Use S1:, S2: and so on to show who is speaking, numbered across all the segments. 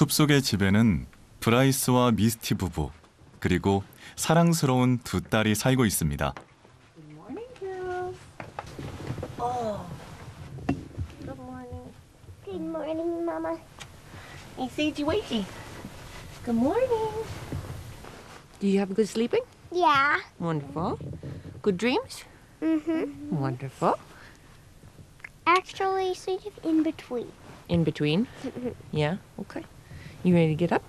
S1: 숲속의 집에는 브라이스와 미스티 부부 그리고 사랑스러운 두 딸이 살고 있습니다.
S2: Good morning, girls. Oh. Good morning.
S3: Good morning, Mama.
S2: Hey, Sagey Wakey. Good morning. Do you have good sleeping?
S3: Yeah.
S2: Wonderful. Good dreams?
S3: Mm-hmm.
S2: Wonderful.
S3: Actually, sort of in between.
S2: In between? Yeah? Okay. You ready to get up?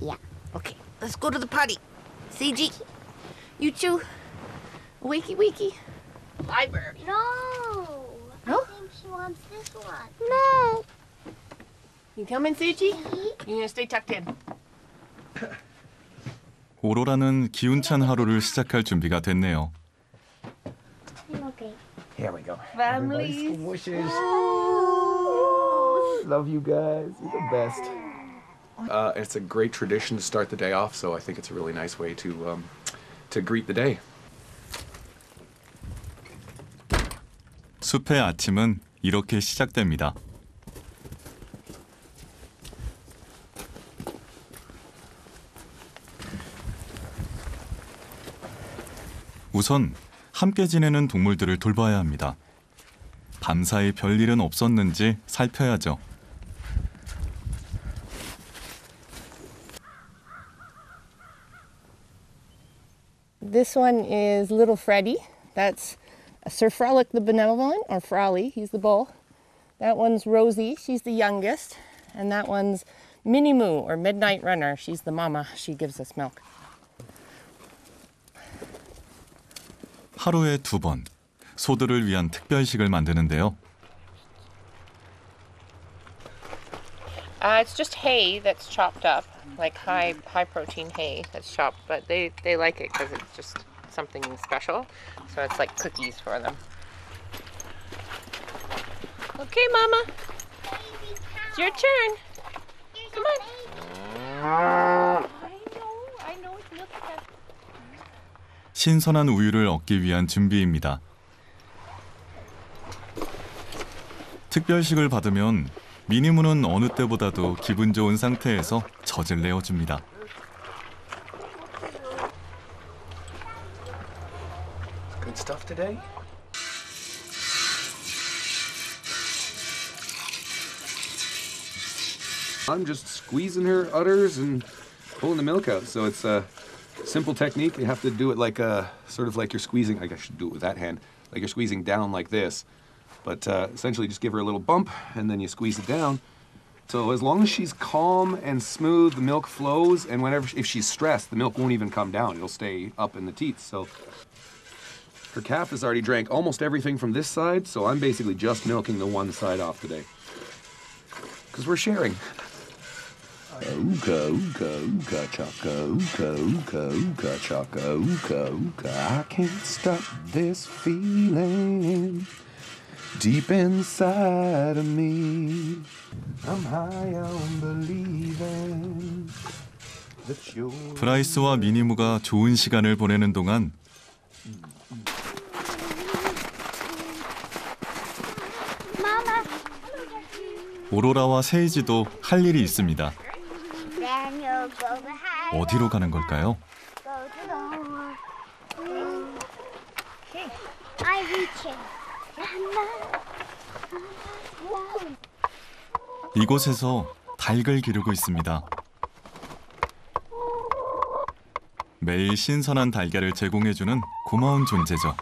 S3: Yeah.
S2: Okay, let's go to the potty. CG, you two, wakey wakey. Library.
S3: No.
S2: No?
S3: I think she wants this one. No.
S2: You coming, CG? You're gonna stay tucked in.
S1: 오로라는 기운찬 하루를 시작할 준비가 됐네요.
S3: Okay.
S4: Here we go.
S2: Families.
S4: Wishes. Love you guys. You're the best. Uh, it's a great tradition to start the day off, so I think it's a really nice way to um, to greet the day.
S1: 숲의 아침은 이렇게 시작됩니다. 우선 함께 지내는 동물들을 돌봐야 합니다. 밤사이 별일은 없었는지 살펴야죠.
S2: This one is Little Freddy. That's Sir Frolic the Benevolent, or Frolly. He's the bull. That one's Rosie. She's the youngest. And that one's Minnie Moo, or Midnight Runner. She's the mama. She gives us milk.
S1: 하루에 두 번 소들을 위한 특별식을 만드는데요.
S2: Uh, it's just hay that's chopped up, like high high protein hay that's chopped. But they they like it because it's just something special. So it's like cookies for them. Okay, Mama, it's your turn. Come on. I know, I know. It's milk time.
S1: 신선한 우유를 얻기 위한 준비입니다. 특별식을 받으면 미니무는 어느 때보다도 기분 좋은 상태에서 젖을 내어줍니다.
S4: Good stuff today. I'm just squeezing her udders and pulling the milk out. So it's a simple technique. You have to do it like a sort of like you're squeezing. I guess I should do it with that hand, like you're squeezing down like this. But uh, essentially, just give her a little bump and then you squeeze it down. So as long as she's calm and smooth, the milk flows. And whenever if she's stressed, the milk won't even come down. It'll stay up in the teeth. So her calf has already drank almost everything from this side, so I'm basically just milking the one side off today. Because we're sharing.
S5: Ooga, ooga, ooga, chaka, ooga, ooga, ooga, chaka, ooga, ooga. I can't stop this feeling deep inside of me. I'm high on believing that you're.
S1: 브라이스와 미니무가 좋은 시간을 보내는 동안. 오로라와 세이지도 할 일이 있습니다. 어디로 가는 걸까요? 이곳에서 닭을 기르고 있습니다. 매일 신선한 달걀을 제공해주는 고마운 존재죠.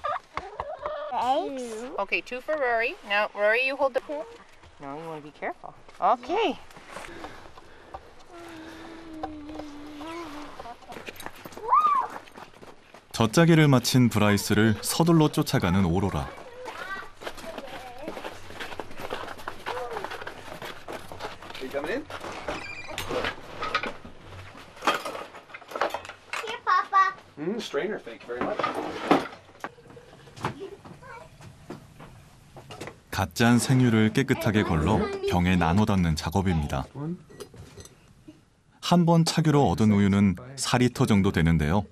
S3: Eggs.
S2: Okay, two for Rory. Now, Rory, you hold the. No, you want to be careful. Okay.
S1: 젖짜기를 마친 브라이스를 서둘러 쫓아가는 오로라. 갓짠 생유를 깨끗하게 걸러 병에 나눠 담는 작업입니다. 한 번 차기로 얻은 우유는 4리터 정도 되는데요.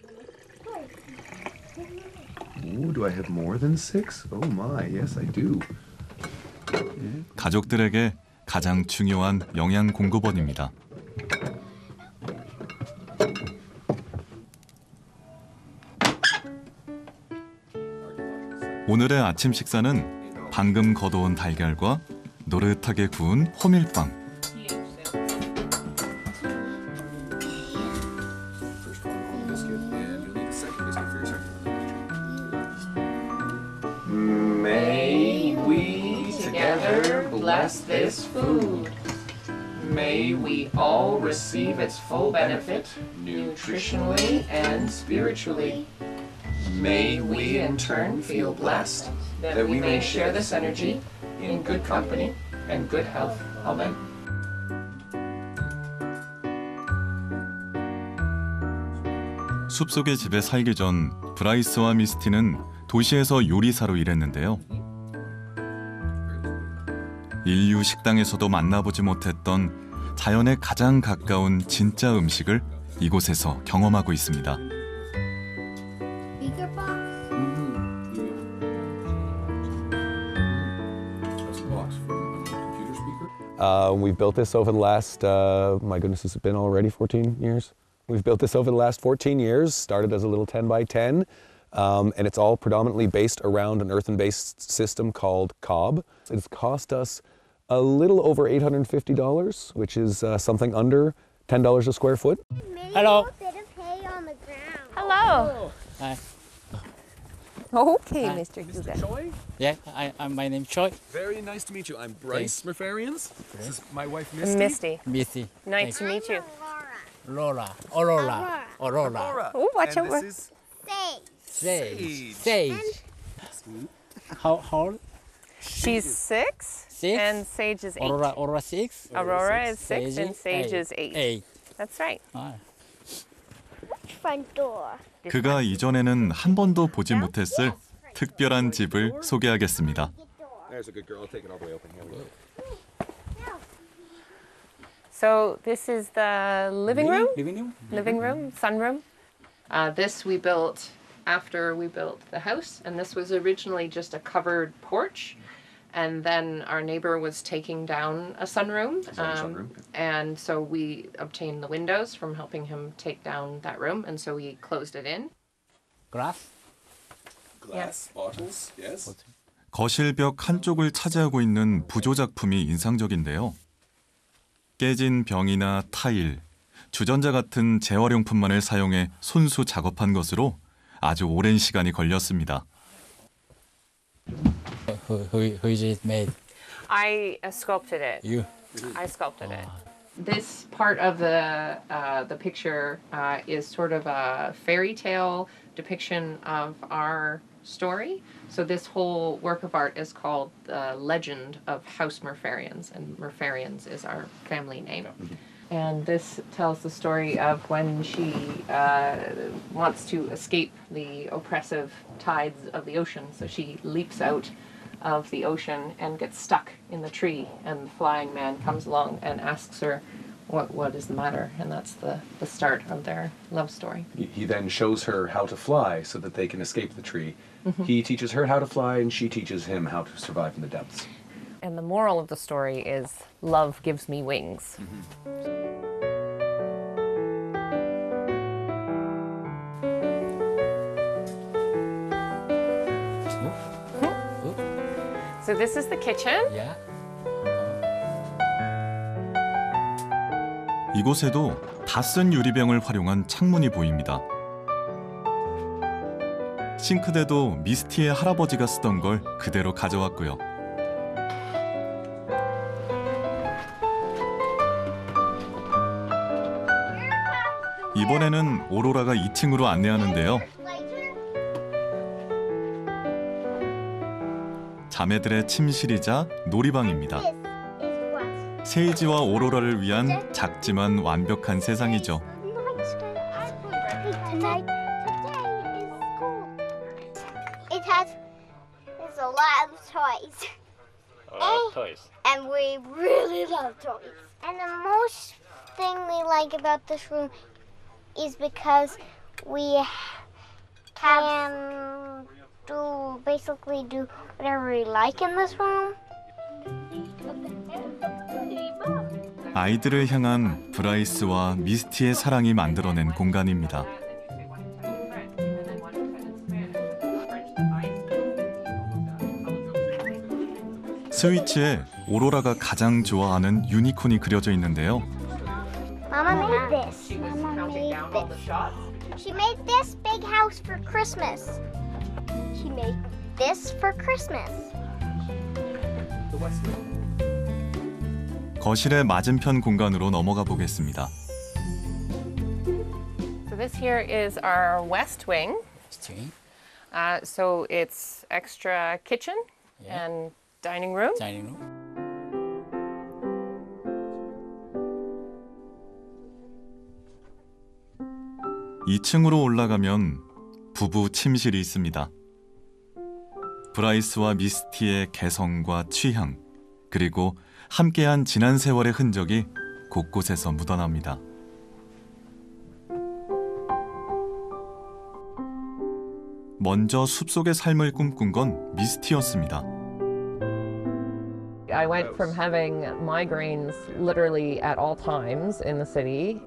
S1: 가족들에게 가장 중요한 영양 공급원입니다. 오늘의 아침 식사는 방금 걷어온 달걀과 노릇하게 구운 호밀빵.
S4: First one, biscuit, and you'll need a second biscuit for your second.
S6: May we together bless this food. May we all receive its full benefit, nutritionally and spiritually. May we in turn feel blessed that we may share this energy in good company and good health. Amen.
S1: 숲속의 집에 살기 전 브라이스와 미스티는 도시에서 요리사로 일했는데요. 인류 식당에서도 만나보지 못했던 자연에 가장 가까운 진짜 음식을 이곳에서 경험하고 있습니다.
S5: Uh, we've built this over the last, uh, my goodness, has it been already 14 years? We've built this over the last 14 years, started as a little 10 by 10, um, and it's all predominantly based around an earthen based system called Cobb. It's cost us a little over $850, which is uh, something under $10 a square foot.
S3: Hello. A bit of hay on the ground.
S2: Hello.
S7: Hi.
S2: Okay,
S7: Hi.
S2: Mr. Huga.
S4: Choi,
S7: Yeah, I, I'm my name Choi.
S4: very nice to meet you. I'm Bryce Murfarians. This is my wife Misty.
S2: Misty.
S7: Missy.
S2: Nice to meet you.
S7: Laura. Laura. Aurora. Aurora. Aurora.
S2: Oh, watch
S4: and
S2: out.
S4: this is
S3: Say.
S7: Sage. Sage. How, how old?
S2: She's six,
S7: Six.
S2: and Sage is eight.
S7: Aurora, Aurora six.
S2: Aurora is six, and Sage is eight.
S7: Eight.
S2: That's right.
S7: Ah.
S3: Front door.
S1: 그가 이전에는 한 번도 보지 못했을 특별한 집을 소개하겠습니다.
S4: There's a good girl. I'll take it all the way open. Here we go.
S2: So this is the living room,
S7: Living room.
S2: living room, sunroom. Uh, this we built after we built the house, and this was originally just a covered porch. And then our neighbor was taking down a sunroom,
S4: Is that a
S2: um,
S4: sunroom?
S2: and so we obtained the windows from helping him take down that room, and so we closed it in.
S7: Glass.
S4: Glass bottles. Yes.
S1: 거실 벽 한쪽을 차지하고 있는 부조 작품이 인상적인데요. 깨진 병이나 타일, 주전자 같은 재활용품만을 사용해 손수 작업한 것으로 아주 오랜 시간이 걸렸습니다.
S7: Who, who, who is it made?
S2: I uh, sculpted it.
S7: You.
S2: I sculpted it. This part of the uh, the picture uh, is sort of a fairy tale depiction of our story. So this whole work of art is called the Legend of House Murfarians, and Murfarians is our family name. And this tells the story of when she uh, wants to escape the oppressive tides of the ocean. So she leaps out of the ocean and gets stuck in the tree. And the flying man comes along and asks her, what, what is the matter? And that's the, the start of their love story.
S5: He he then shows her how to fly so that they can escape the tree. Mm-hmm. He teaches her how to fly, and she teaches him how to survive in the depths.
S2: And the moral of the story is love gives me wings. Mm-hmm. So this is the kitchen.
S7: Yeah.
S1: 이곳에도 다 쓴 유리병을 활용한 창문이 보입니다. 싱크대도 미스티의 할아버지가 쓰던 걸 그대로 가져왔고요. 이번에는 오로라가 2층으로 안내하는데요. 자매들의 침실이자 놀이방입니다. 세이지와 오로라를 위한 작지만 완벽한 세상이죠.
S3: Tonight, today is cool. It has there's a lot of toys.
S7: toys.
S3: and we really love toys. And the most thing we like about this room is because we can do basically do whatever we like in this room.
S1: 아이들을 향한 브라이스와 미스티의 사랑이 만들어낸 공간입니다. 스위치에 오로라가 가장 좋아하는 유니콘이 그려져 있는데요.
S3: Mama made this. Mama made this. She made this big house for Christmas. She made this for Christmas.
S1: 거실의 맞은편 공간으로 넘어가 보겠습니다.
S2: So this here is our west wing. Uh, so it's extra kitchen
S7: Yeah.
S2: and dining room.
S7: 다이닝 룸.
S1: 2층으로 올라가면 부부 침실이 있습니다. 브라이스와 미스티의 개성과 취향, 그리고 함께한 지난 세월의 흔적이 곳곳에서 묻어납니다. 먼저 숲속의 삶을 꿈꾼 건 미스티였습니다.
S2: I went from having migraines literally at all times in the city.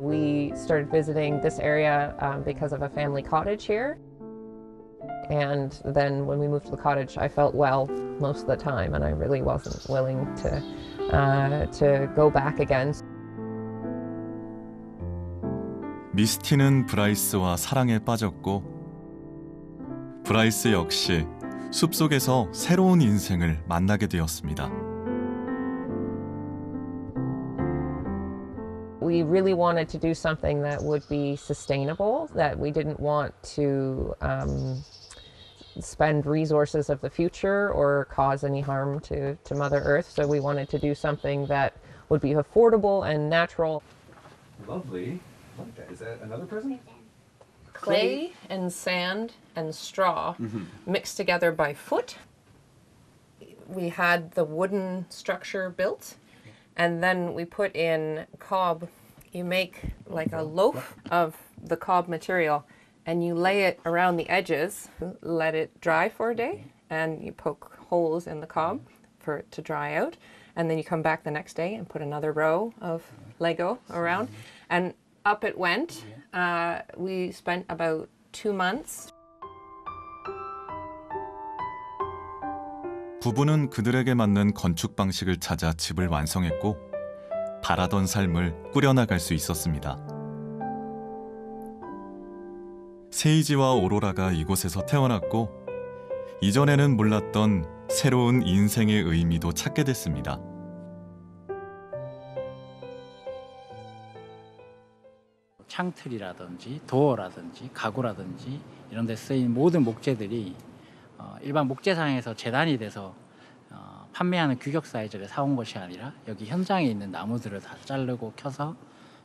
S2: We started visiting this area um, because of a family cottage here. And then when we moved to the cottage, I felt well most of the time, and I really wasn't willing to, uh, to go back again.
S1: 미스티는 브라이스와 사랑에 빠졌고 브라이스 역시 숲속에서 새로운 인생을 만나게 되었습니다.
S2: we really wanted to do something that would be sustainable, that we didn't want to um, spend resources of the future or cause any harm to, to Mother Earth. So we wanted to do something that would be affordable and natural.
S4: Lovely. I like that. Is that another present?
S2: Clay and sand and straw mm-hmm. mixed together by foot. We had the wooden structure built, and then we put in cob. You make like a loaf of the cob material, and you lay it around the edges, let it dry for a day, and you poke holes in the cob for it to dry out. And then you come back the next day and put another row of Lego around, and up it went. Uh, we spent about two months
S1: 부부는 그들에게 맞는 건축 방식을 찾아 집을 완성했고 바라던 삶을 꾸려나갈 수 있었습니다. 세이지와 오로라가 이곳에서 태어났고 이전에는 몰랐던 새로운 인생의 의미도 찾게 됐습니다.
S7: 창틀이라든지 도어라든지 가구라든지 이런 데 쓰인 모든 목재들이 어, 일반 목재상에서 재단이 돼서 어, 판매하는 규격 사이즈를 사온 것이 아니라 여기 현장에 있는 나무들을 다 자르고 켜서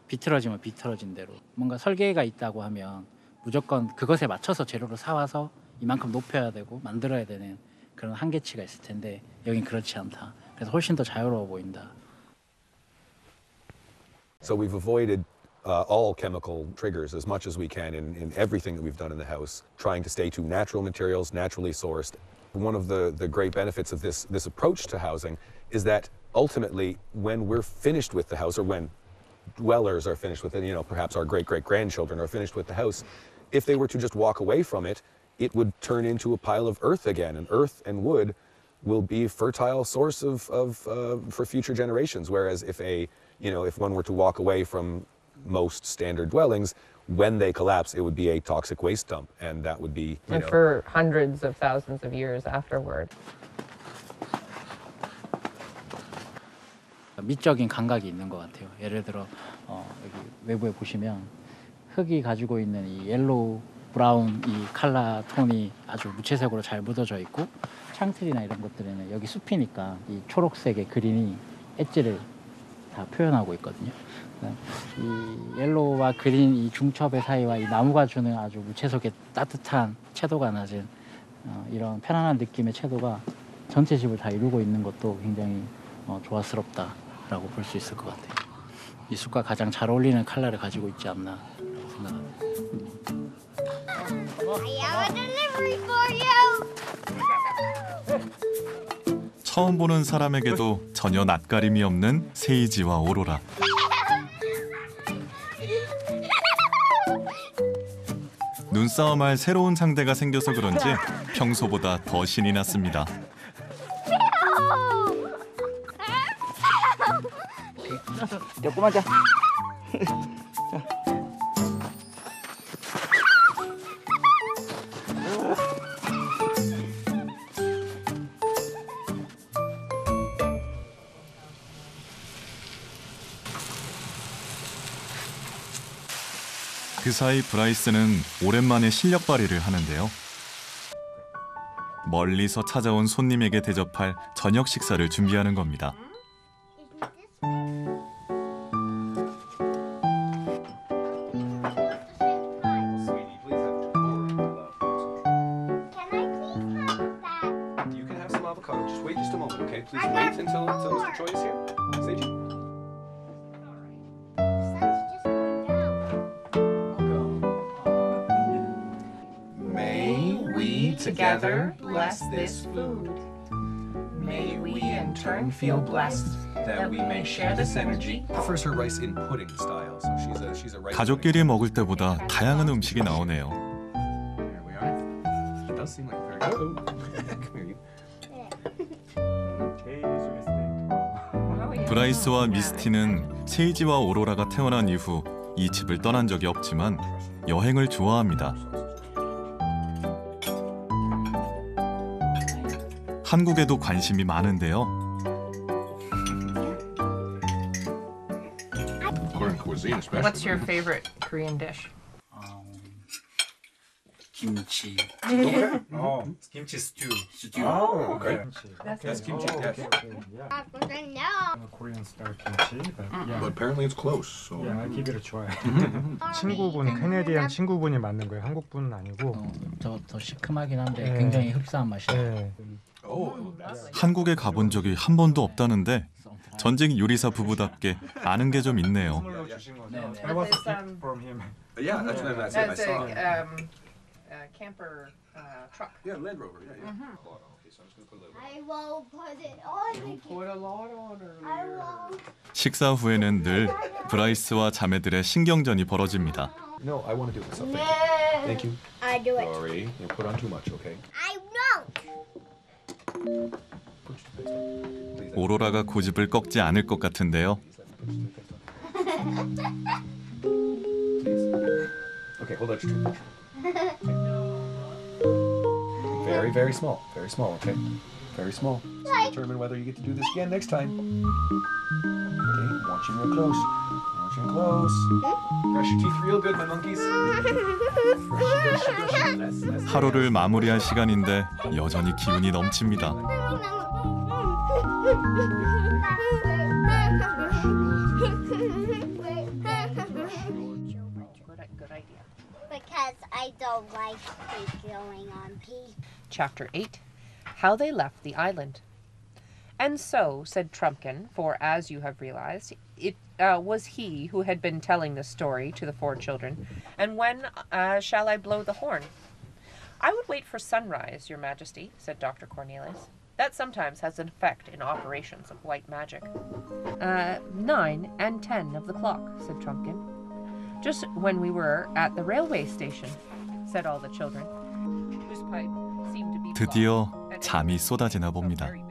S7: 비틀어지면 비틀어진 대로 뭔가 설계가 있다고 하면 무조건 그것에 맞춰서 재료를 사와서 이만큼 높여야 되고 만들어야 되는 그런 한계치가 있을 텐데 여긴 그렇지 않다. 그래서 훨씬 더 자유로워 보인다.
S5: So we've avoided uh, all chemical triggers as much as we can in, in everything that we've done in the house, trying to stay to natural materials, naturally sourced. One of the, the great benefits of this, this approach to housing is that ultimately, when we're finished with the house, or when dwellers are finished with it, you know, perhaps our great great grandchildren are finished with the house, if they were to just walk away from it, it would turn into a pile of earth again, and earth and wood will be a fertile source of, of uh, for future generations. Whereas if a you know if one were to walk away from most standard dwellings, when they collapse, it would be a toxic waste dump, and that would be you
S2: and
S5: know
S2: for hundreds of thousands of years afterward.
S7: 미적인 감각이 있는 것 같아요. 예를 들어 어, 여기 외부에 보시면 흙이 가지고 있는 이 옐로우 브라운 이 칼라 톤이 아주 무채색으로 잘 묻어져 있고 창틀이나 이런 것들에는 여기 숲이니까 이 초록색의 그린이 엣지를 다 표현하고 있거든요. 이 yellow와 green 이 중첩의 사이와 이 나무가 주는 아주 무채색의 따뜻한 채도가 낮은 어, 이런 편안한 느낌의 채도가 전체 집을 다 이루고 있는 것도 굉장히 어, 조화스럽다라고 볼 수 있을 것 같아요. 이 숲과 가장 잘 어울리는 컬러를 가지고 있지 않나 No.
S3: I have a delivery for you.
S1: 처음 보는 사람에게도 전혀 낯가림이 없는 세이지와 오로라. 눈싸움할 새로운 상대가 생겨서 그런지 평소보다 더 신이 났습니다.
S8: 꼬마자.
S1: 그 사이 브라이스는 오랜만에 실력 발휘를 하는데요. 멀리서 찾아온 손님에게 대접할 저녁 식사를 준비하는 겁니다.
S2: This food. May we in turn feel blessed that we may share this energy.
S4: Prefers her rice in pudding style, so she's a she's a rice.
S1: 가족끼리 먹을 때보다 다양한 음식이 나오네요.
S4: There we are. It does seem like very. Oh, come here, you.
S1: 브라이스와 미스티는 세이지와 오로라가 태어난 이후 이 집을 떠난 적이 없지만 여행을 좋아합니다. 한국에도 관심이 많은데요.
S9: Korean cuisine, especially.
S2: What's your favorite Korean dish?
S7: 어, 김치.
S10: Oh, kimchi stew.
S7: 스튜.
S10: Oh,
S4: okay.
S2: That's
S4: Yes, kimchi.
S10: Oh,
S4: Yes.
S10: okay, okay, yeah.
S3: I don't know.
S10: Korean style kimchi, but yeah,
S9: But apparently it's close. So
S10: yeah, I give it a try. 친구분 캐네디안 친구분이 만든 거예요. 한국 분은 아니고.
S7: 어, 저더 시큼하긴 한데
S10: 네.
S7: 굉장히 흡사한 맛이에요.
S10: 네.
S4: Oh,
S1: 한국에 가본 적이 한 번도 없다는데 전직 요리사 부부답게 아는 게 좀 있네요.
S7: 네, 네.
S2: Um, um, uh, uh.
S1: 식사 후에는 늘 브라이스와 자매들의 신경전이 벌어집니다.
S4: No, I want to do this.
S3: No.
S4: Thank you.
S3: I do it.
S4: Sorry, you put on too much. Okay.
S3: I won't.
S1: 오로라가 고집을 꺾지 않을 것 같은데요.
S4: Watching close. Brush your teeth real good, my monkeys. Brush, brush, brush. Less, less.
S1: 하루를 마무리할 시간인데 여전히 기운이 넘칩니다.
S3: Because I don't like going on pee.
S2: Chapter 8 How They Left the Island. And so, said Trumpkin, for as you have realized, it uh, was he who had been telling the story to the four children. And when uh, shall I blow the horn? I would wait for sunrise, Your Majesty, said Dr. Cornelius. That sometimes has an effect in operations of white magic. Uh, nine and ten of the clock, said Trumpkin. Just when we were at the railway station, said all the children, whose pipe seemed to be
S1: 드디어
S2: blocked, and
S1: 잠이 쏟아지나
S2: so
S1: 봅니다.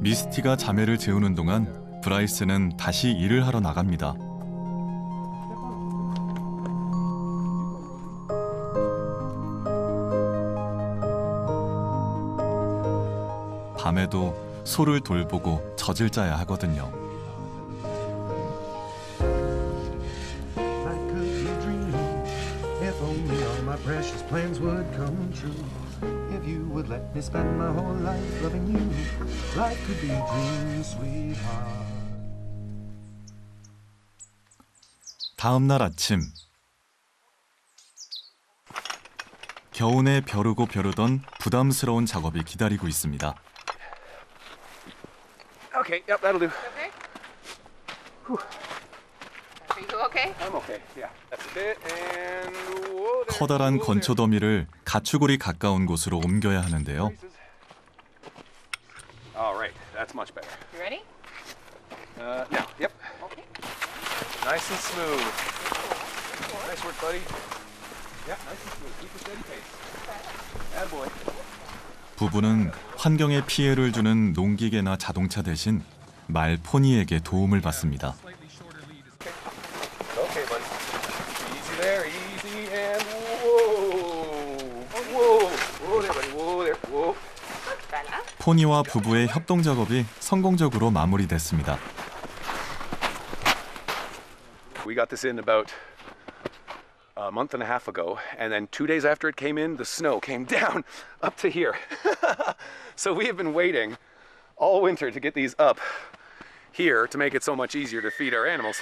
S1: 미스티가 자매를 재우는 동안 브라이스는 다시 일을 하러 나갑니다. 밤에도 소를 돌보고 젖을 짜야 하거든요.
S11: Let me spend my whole life loving you, life could be dreams, sweetheart.
S1: 다음 날 아침 겨우내 벼르고 벼르던 부담스러운 작업이 기다리고 있습니다.
S4: Okay, yep, that'll do.
S2: okay? Are
S1: 커다란 건초. 더미를 가축골이 가까운 곳으로 옮겨야 하는데요.
S4: Braces. All right, that's much better.
S2: You ready?
S4: Uh, now, yep.
S2: Okay.
S4: Nice and smooth. Nice work, buddy. Yeah, nice and smooth. Keep a steady pace. Bad boy.
S1: 부부는 환경에 피해를 주는 농기계나 자동차 대신 말 포니에게 도움을 받습니다. 포니와 부부의 협동 작업이 성공적으로 마무리됐습니다.
S4: We got this in about a month and a half ago, and then two days after it came in, the snow came down up to here. so we have been waiting all winter to get these up here to make it so much easier to feed our animals.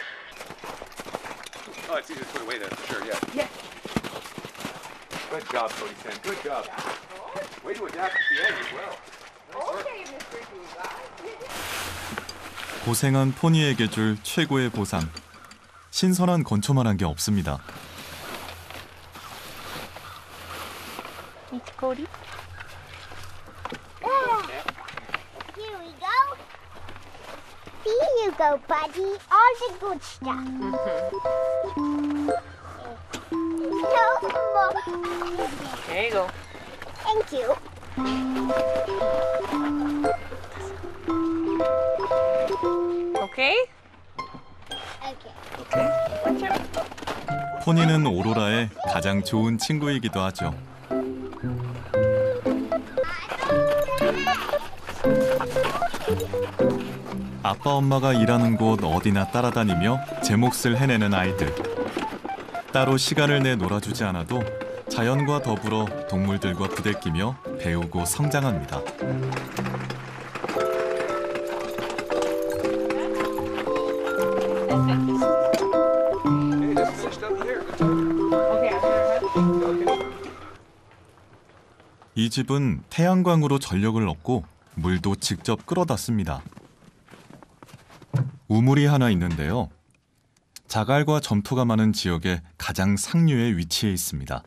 S4: Oh, it's easier to put away there for sure, yeah.
S6: Yeah.
S4: Good job, Cody Sen. Good job. Way to adapt at the end as well.
S1: 고생한 포니에게 줄 최고의 보상. 신선한 건초만한 게 없습니다.
S2: Meet Cody.
S3: Here we go. Here you go, buddy. All the good stuff. no more.
S6: There you go.
S3: Thank you.
S6: Okay?
S3: Okay.
S1: 포니는 오로라의 가장 좋은 친구이기도 하죠. 아빠 엄마가 일하는 곳 어디나 따라다니며 제 몫을 해내는 아이들. 따로 시간을 내 놀아주지 않아도 자연과 더불어 동물들과 부대끼며 배우고 성장합니다. 이 집은 태양광으로 전력을 얻고 물도 직접 끌어다 씁니다. 우물이 하나 있는데요. 자갈과 점토가 많은 지역의 가장 상류에 위치해 있습니다.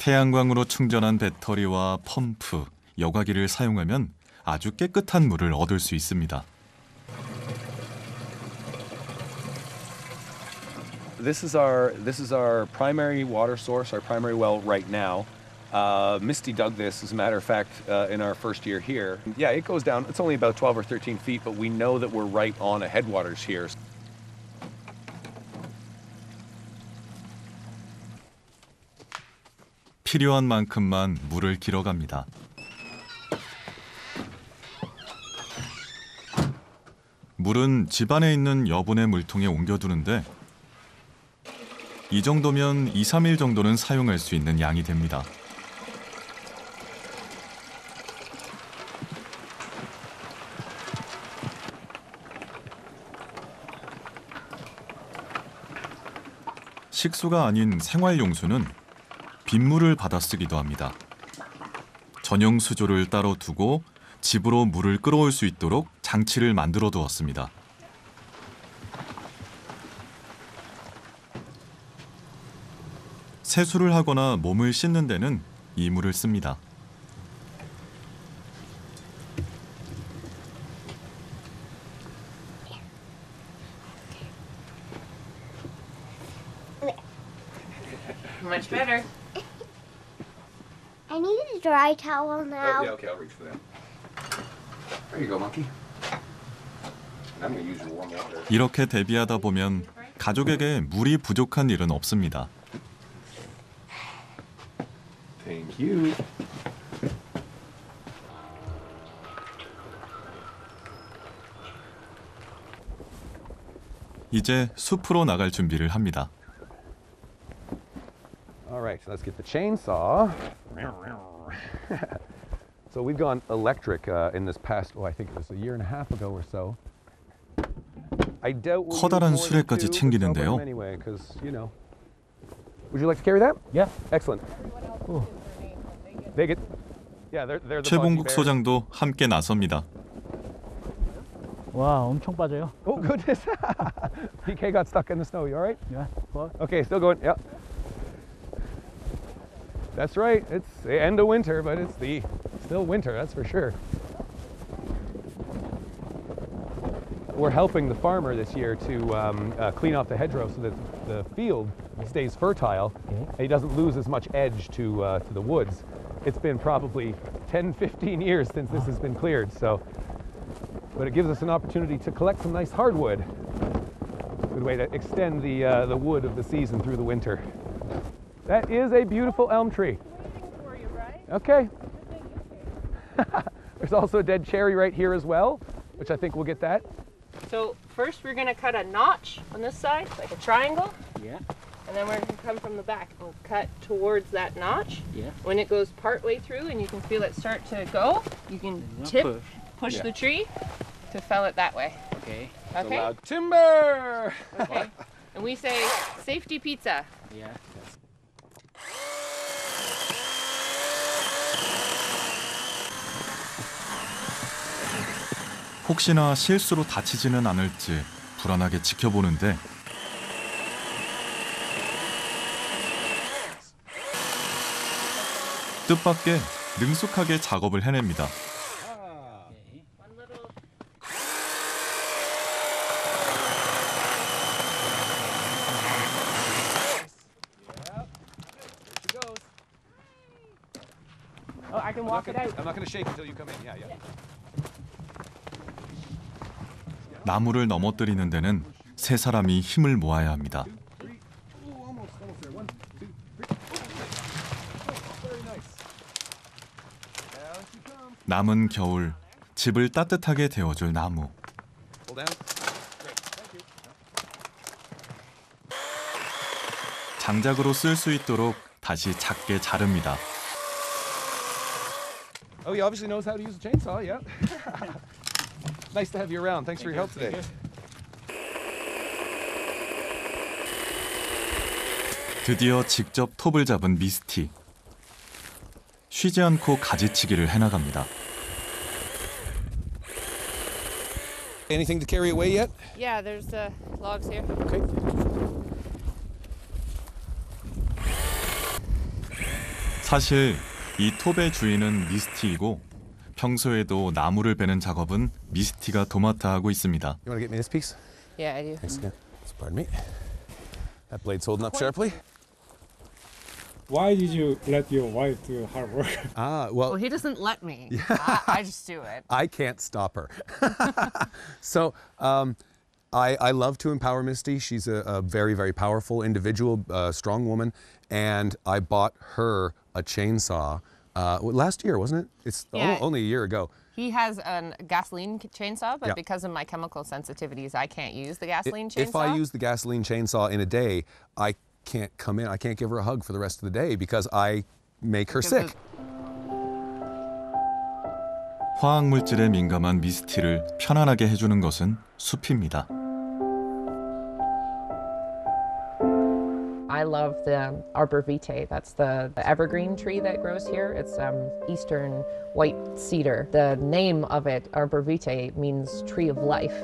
S4: This here.
S1: 태양광으로 충전한 배터리와 펌프, 여과기를 사용하면 아주 깨끗한 물을 얻을 수 있습니다.
S4: This is our this is our primary water source, our primary well right now. Uh, Misty dug this, as a matter of fact, uh, in our first year here. Yeah, it goes down. It's only about 12 or 13 feet, but we know that we're right on a headwaters here.
S1: 필요한 만큼만 물을 길어갑니다. 물은 집안에 있는 여분의 물통에 옮겨두는데 이 정도면 2, 3일 정도는 사용할 수 있는 양이 됩니다. 식수가 아닌 생활용수는 빗물을 받아 쓰기도 합니다. 전용 수조를 따로 두고 집으로 물을 끌어올 수 있도록 장치를 만들어 두었습니다. 세수를 하거나 몸을 씻는 데는 이 물을 씁니다.
S6: Much better.
S3: I need a dry towel now.
S4: Oh, yeah, okay, I'll reach for that. There you go, monkey. I'm gonna use your warm water.
S1: 이렇게 대비하다 보면 가족에게 물이 부족한 일은 없습니다.
S4: Thank you.
S1: 이제 숲으로 나갈 준비를 합니다.
S4: All right, so let's get the chainsaw. So we've gone electric uh, in this past, oh, I think it was a year and a half ago or so. I doubt we'll
S1: 커다란 수레까지 챙기는데요.
S4: Anyway, because you know. Would you like to carry that?
S7: Yeah.
S4: Excellent. They get. Yeah, they're they're the
S1: 최봉국. 소장도 함께 나섭니다.
S7: 와 엄청 빠져요.
S4: Oh goodness! PK got stuck in the snow. You all right?
S7: 야, 뭐,
S4: Okay, still going. Yep. That's right. It's the end of winter, but it's the still winter. That's for sure. we're helping the farmer this year to um, uh, clean off the hedgerow so that the field stays fertile and he doesn't lose as much edge to, uh, to the woods. It's been probably 10, 15 years since this has been cleared, so, but it gives us an opportunity to collect some nice hardwood. Good way to extend the, uh, the wood of the season through the winter. That is a beautiful elm tree. Okay. There's also a dead cherry right here as well, which I think we'll get that.
S2: So first we're gonna cut a notch on this side, like a triangle,
S7: Yeah.
S2: and then we're gonna come from the back and cut towards that notch.
S7: Yeah.
S2: When it goes part way through and you can feel it start to go, you can tip,
S7: push.
S2: push
S4: Yeah.
S2: the tree to fell it that way.
S7: Okay.
S2: Okay?
S4: timber!
S2: Okay. And we say safety pizza.
S7: Yeah.
S1: 혹시나 실수로 다치지는 않을지 불안하게 지켜보는데 뜻밖의 능숙하게 작업을 해냅니다.
S2: Oh, I can walk it out.
S4: I'm not going to shake until you come in. Yeah, yeah.
S1: 나무를 넘어뜨리는 데는 세 사람이 힘을 모아야 합니다. 남은 겨울 집을 따뜻하게 데워줄 나무. 장작으로 쓸 수 있도록 다시 작게 자릅니다.
S4: Oh, he obviously knows how to use a chainsaw, yeah. nice to have you around. Thanks for your help today.
S1: 드디어 직접 톱을 잡은 미스티. 쉬지 않고 가지치기를 해나갑니다.
S4: Anything to carry away yet?
S2: Yeah, there's uh, logs here.
S4: Okay.
S1: 사실 이 톱의 주인은 미스티이고 평소에도 나무를 베는 작업은 미스티가 도맡아 하고 있습니다.
S4: You want to get me this piece?
S2: Yeah, I do.
S4: Thanks again. Pardon me. That blade's holding up sharply.
S10: Why did you let your wife do hard work?
S4: Ah,
S2: Well,
S4: well,
S2: he doesn't let me. I, I just do it.
S4: I can't stop her. so, um, I, I love to empower Misty. She's a, a very, very powerful individual, uh, strong woman. And I bought her a chainsaw uh, well, last year, wasn't it? It's o-
S2: Yeah.
S4: only a year ago.
S2: He has a gasoline k- chainsaw, but
S4: Yeah.
S2: because of my chemical sensitivities, I can't use the
S4: I-
S2: gasoline chainsaw.
S4: If I use the gasoline chainsaw in a day, I can't come in. I can't give her a hug for the rest of the day because I make her
S2: Because
S4: sick.
S1: 화학 물질에 민감한 미스티를 편안하게 해주는 것은 숲입니다.
S2: I love the arbor vitae. That's the, the evergreen tree that grows here. It's um, eastern white cedar. The name of it, arbor vitae, means tree of life.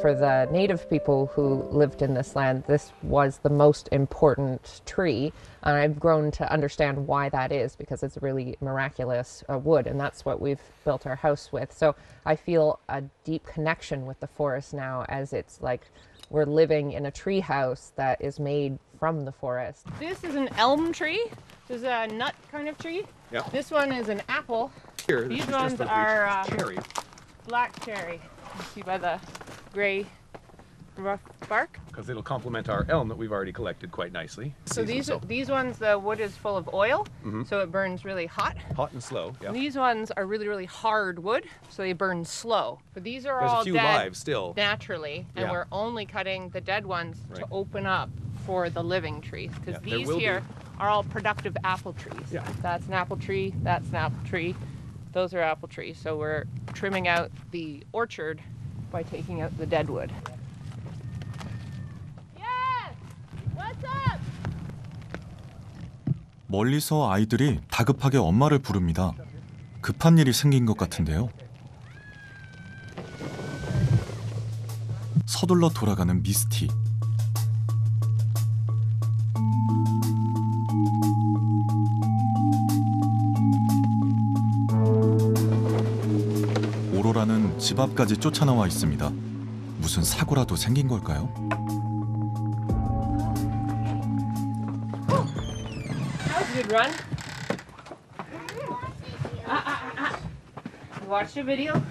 S2: For the native people who lived in this land, this was the most important tree. And I've grown to understand why that is because it's really miraculous uh, wood, and that's what we've built our house with. So I feel a deep connection with the forest now as it's like we're living in a tree house that is made from the forest. This is an elm tree. This is a nut kind of tree.
S4: Yeah.
S2: This one is an apple.
S4: Here,
S2: These ones are uh,
S4: cherry.
S2: black cherry. You see by the gray rough bark.
S4: Because it'll complement our elm that we've already collected quite nicely.
S2: So
S4: Season,
S2: these these ones, the wood is full of oil,
S4: Mhm.
S2: so it burns really hot.
S4: hot and slow. Yeah.
S2: And These ones are really really hard wood, so they burn slow. But these are
S4: There's
S2: all
S4: a few
S2: dead
S4: lives still.
S2: naturally, and
S4: Yeah.
S2: we're only cutting the dead ones to open up for the living trees because
S4: Yeah,
S2: these
S4: will be-
S2: here are all productive apple trees.
S4: Yeah.
S2: That's an apple tree. That's an apple tree. Those are apple trees. So we're trimming out the orchard by taking out the dead wood.
S1: 멀리서 아이들이 다급하게 엄마를 부릅니다. 급한 일이 생긴 것 같은데요. 서둘러 돌아가는 미스티. 오로라는 집 앞까지 쫓아나와 있습니다. 무슨 사고라도 생긴 걸까요?
S2: That was a good run. Ah, ah, ah, ah. You watched the video?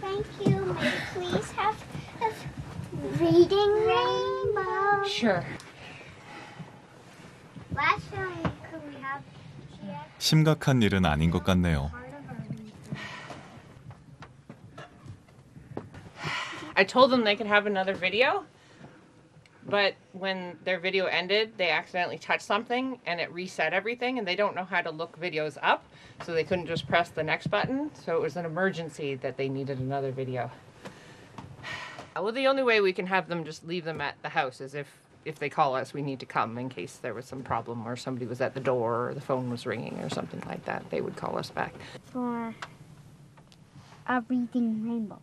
S3: Thank you. May I please have a reading rainbow?
S2: Sure.
S3: Last time, could we have she had
S1: 심각한 일은 아닌 것 같네요.
S3: part of our reading?
S2: I told them they could have another video, but when their video ended, they accidentally touched something and it reset everything, and they don't know how to look videos up, so they couldn't just press the next button. So it was an emergency that they needed another video. Well, the only way we can have them just leave them at the house is if if they call us, we need to come in case there was some problem or somebody was at the door or the phone was ringing or something like that. They would call us back.
S3: For a reading rainbow.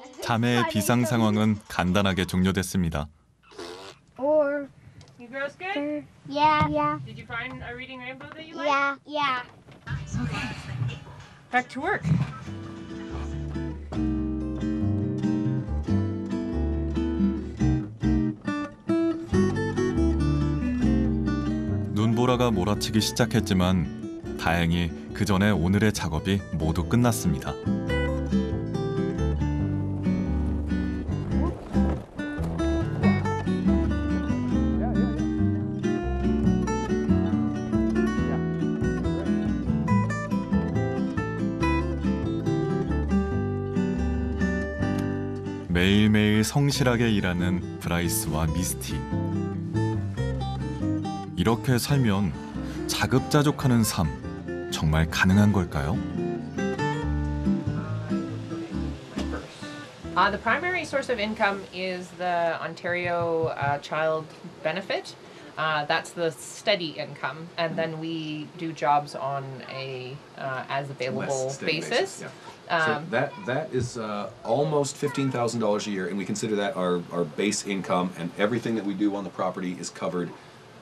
S1: 자매의 비상 상황은 간단하게 종료됐습니다.
S3: or
S2: You girls good?
S3: yeah, yeah,
S2: Did you find a reading rainbow that you like?
S3: yeah, yeah.
S2: Back to work.
S1: 눈보라가 몰아치기 시작했지만 다행히 그 전에 오늘의 작업이 모두 끝났습니다. 성실하게 일하는 브라이스와 미스티. 이렇게 살면 자급자족하는 삶 정말 가능한 걸까요?
S2: Uh, the primary source of income is the Ontario uh, Child Benefit. Uh, that's the steady income, and then we do jobs on a uh, as available
S4: steady
S2: basis.
S4: yeah.
S2: Um,
S4: so that that is uh, almost fifteen thousand dollars a year, and we consider that our, our base income, and everything that we do on the property is covered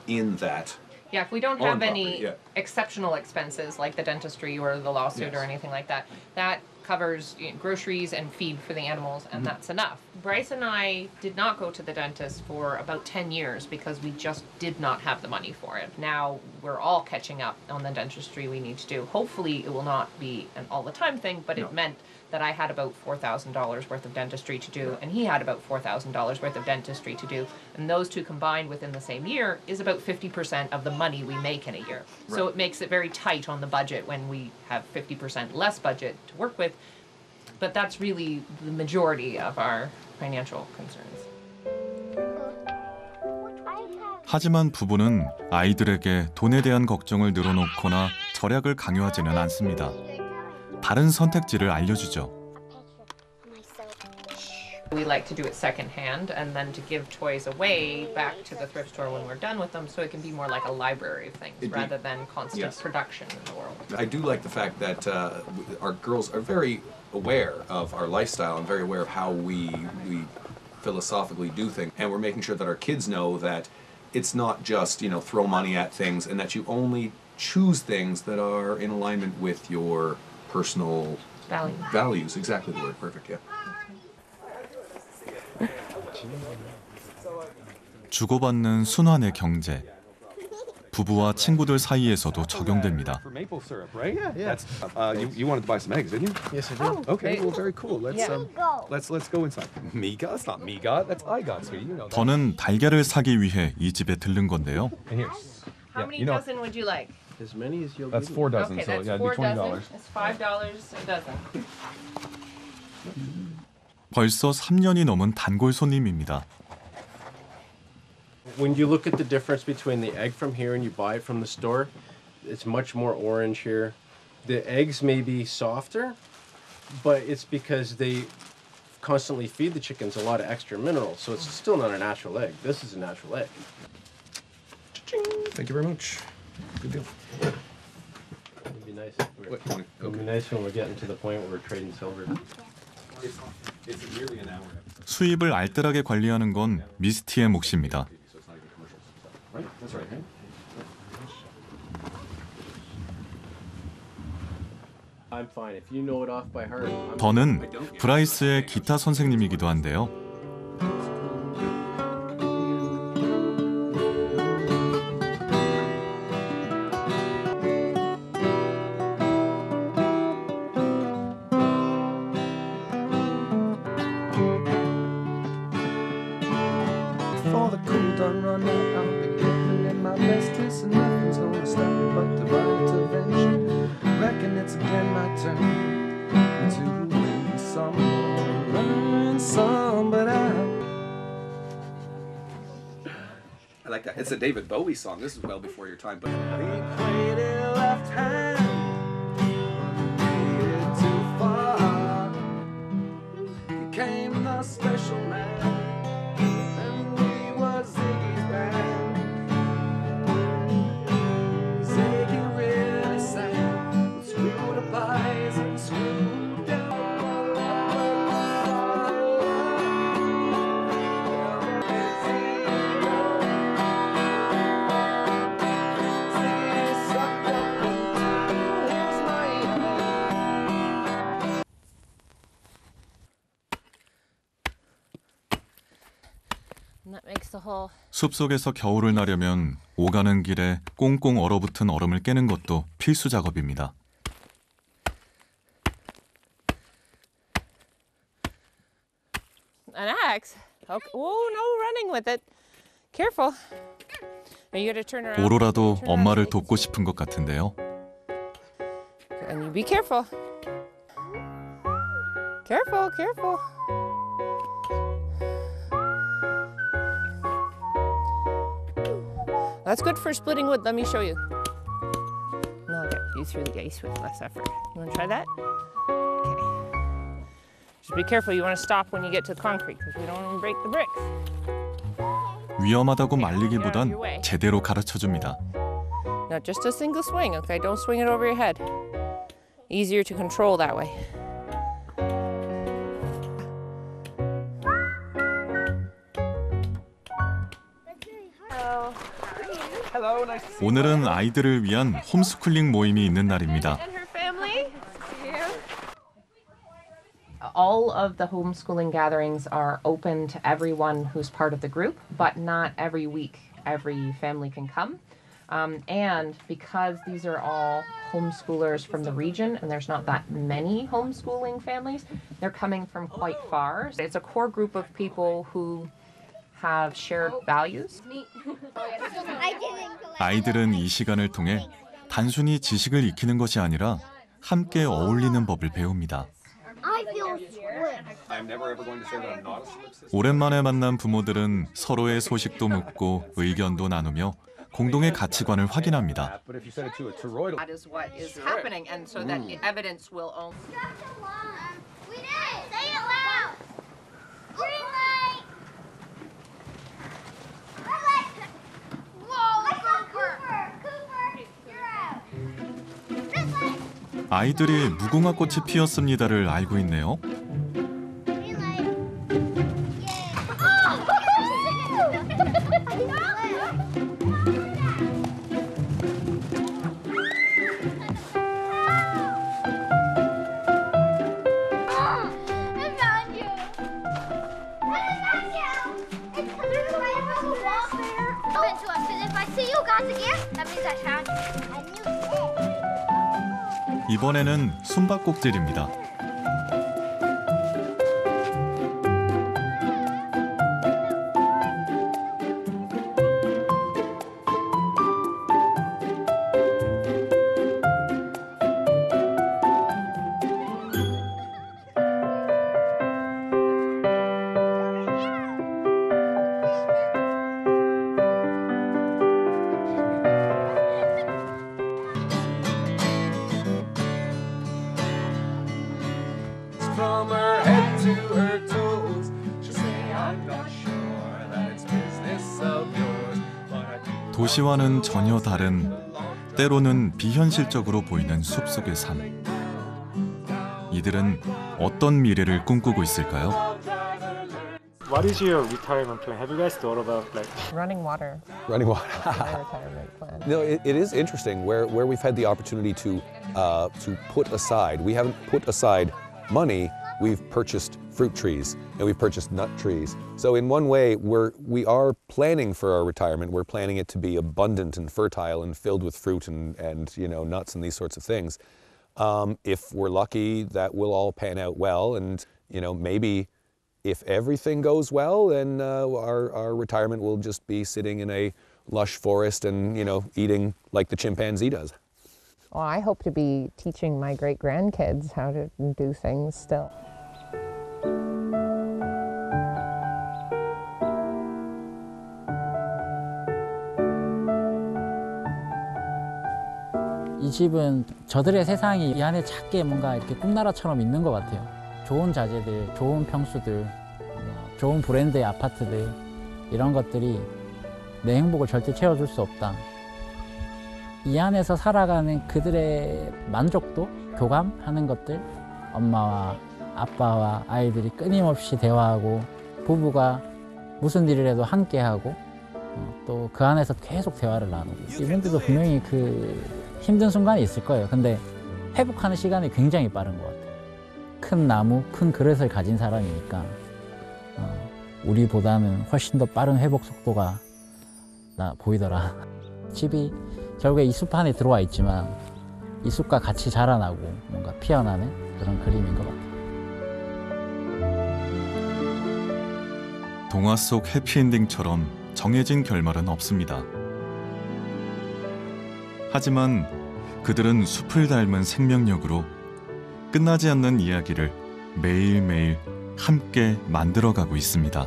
S4: in that.
S2: Yeah, if we don't have
S4: property,
S2: any
S4: yeah.
S2: exceptional expenses like the dentistry or the lawsuit or anything like that, that covers you know, groceries and feed for the animals, and
S4: Mm-hmm.
S2: that's enough. Bryce and I did not go to the dentist for about 10 years because we just did not have the money for it. Now we're all catching up on the dentistry we need to do. Hopefully, it will not be an all the time thing, but
S4: No.
S2: it meant that I had about $4,000 worth of dentistry to do, and he had about $4,000 worth of dentistry to do. And those two combined within the same year is about 50% of the money we make in a year. So it makes it very tight on the budget when we have 50% less budget to work with. But that's really the majority of our financial concerns.
S1: 하지만 부부는 아이들에게 돈에 대한 걱정을 늘어놓거나 절약을 강요하지는 않습니다. 다른 선택지를 알려주죠.
S2: We like to do it secondhand and then to give toys away back to the thrift store when we're done with them so it can be more like a library of things
S4: It'd be-
S2: rather than constant
S4: Yes.
S2: production in the world.
S4: I do like the fact that uh, our girls are very aware of our lifestyle and very aware of how we we philosophically do things, and we're making sure that our kids know that it's not just you know throw money at things, and that you only choose things that are in alignment with your personal
S2: Value.
S4: values. Exactly the word. Perfect. Yeah.
S1: 주고받는 순환의 경제. 부부와 친구들 사이에서도 적용됩니다.
S5: Uh, um.
S1: 저는 달걀을 사기 위해 이 집에 들른 건데요.
S5: And here,
S2: How
S5: Yeah,
S2: many
S5: you know-
S2: dozen would you like?
S12: As many as you'll
S5: that's
S12: give
S5: four
S12: me.
S5: dozen,
S2: okay,
S5: so
S2: that's
S5: yeah, it'd
S2: four
S5: be twenty
S2: dozen.
S5: dollars.
S2: It's five dollars a dozen.
S1: 벌써 3년이 넘은 단골 손님입니다.
S12: When you look at the difference between the egg from here and you buy it from the store, it's much more orange here. The eggs may be softer, but it's because they constantly feed the chickens a lot of extra minerals, so it's still not a natural egg. This is a natural egg.
S5: Thank you very much. Good deal.
S12: It'd be nice. If we're,
S5: Wait, wait,
S12: it'd be
S5: okay.
S12: nice when we're getting to the point where we're trading silver.
S1: 수입을 알뜰하게 관리하는 건 미스티의 몫입니다. 더는 브라이스의 기타 선생님이기도 한데요.
S13: Before the cool done run out, I'll be giving it my best kiss, and nothing's gonna stop me but divine intervention. Reckon it's again my turn to win some or learn some, but I.
S4: I like that. It's a David Bowie song. This is well before your time, but
S1: 숲속에서 겨울을 나려면 오가는 길에 꽁꽁 얼어붙은 얼음을 깨는 것도 필수 작업입니다.
S2: an axe. Okay. Oh no, running with it. Careful. Are you gonna turn around?
S1: 오로라도 엄마를. 돕고 싶은 것 같은데요.
S2: And you be careful. Careful, careful. That's good for splitting wood. Let me show you. And I'll get you through the ice with less effort. You want to try that? Okay. Just be careful. You want to stop when you get to the concrete because we don't want to break the bricks.
S1: 위험하다고 말리기보단 제대로 가르쳐 줍니다.
S2: No, just a single swing, okay? Don't swing it over your head. Easier to control that way.
S1: 오늘은 아이들을 위한 홈스쿨링 모임이 있는 날입니다.
S2: And her family. All of the homeschooling gatherings are open to everyone who's part of the group, but not every week every family can come. Um, and because these are all homeschoolers from the region, and there's not that many homeschooling families, they're coming from quite far. It's a core group of people who have shared values.
S3: I didn't go.
S1: 아이들은 이 시간을 통해 단순히 지식을 익히는 것이 아니라 함께 어울리는 법을 배웁니다.
S3: I feel split.
S4: I'm never ever going to say that I'm not a slip sister.
S1: 오랜만에 만난 부모들은 서로의 소식도 묻고 의견도 나누며 공동의 가치관을 확인합니다.
S4: But
S1: 아이들이 무궁화 꽃이 피었습니다를 알고 있네요. 이번에는 숨바꼭질입니다. 도시와는 전혀 다른 때로는 비현실적으로 보이는 숲속의 삶. 이들은 어떤 미래를 꿈꾸고 있을까요?
S10: What is your retirement plan? Have you guys thought about like
S2: Running water,
S4: Running water.
S2: retirement plan.
S4: No, it, it is interesting where, where we've had the opportunity to uh, to put aside. We haven't put aside money. We've purchased fruit trees and we've purchased nut trees. So in one way, we're we are planning for our retirement. We're planning it to be abundant and fertile and filled with fruit and and you know nuts and these sorts of things. Um, if we're lucky, that will all pan out well, and you know maybe if everything goes well, then uh, our, our retirement will just be sitting in a lush forest and you know eating like the chimpanzee does.
S2: Well, I hope to be teaching my great grandkids how to do things still.
S7: 이 집은 저들의 세상이 이 안에 작게 뭔가 이렇게 꿈나라처럼 있는 것 같아요. 좋은 자재들, 좋은 평수들, 뭐 좋은 브랜드의 아파트들 이런 것들이 내 행복을 절대 채워줄 수 없다. 이 안에서 살아가는 그들의 만족도, 교감하는 것들, 엄마와 아빠와 아이들이 끊임없이 대화하고 부부가 무슨 일을 해도 함께하고 또 그 안에서 계속 대화를 나누고 이분들도 분명히 그 힘든 순간이 있을 거예요. 근데 회복하는 시간이 굉장히 빠른 것 같아요. 큰 나무, 큰 그릇을 가진 사람이니까 어, 우리보다는 훨씬 더 빠른 회복 속도가 나 보이더라. 집이 결국에 이숲 안에 들어와 있지만 이 숲과 같이 자라나고 뭔가 피어나는 그런 그림인 것 같아요.
S1: 동화 속 해피엔딩처럼 정해진 결말은 없습니다. 하지만 그들은 숲을 닮은 생명력으로 끝나지 않는 이야기를 매일매일 함께 만들어가고 있습니다.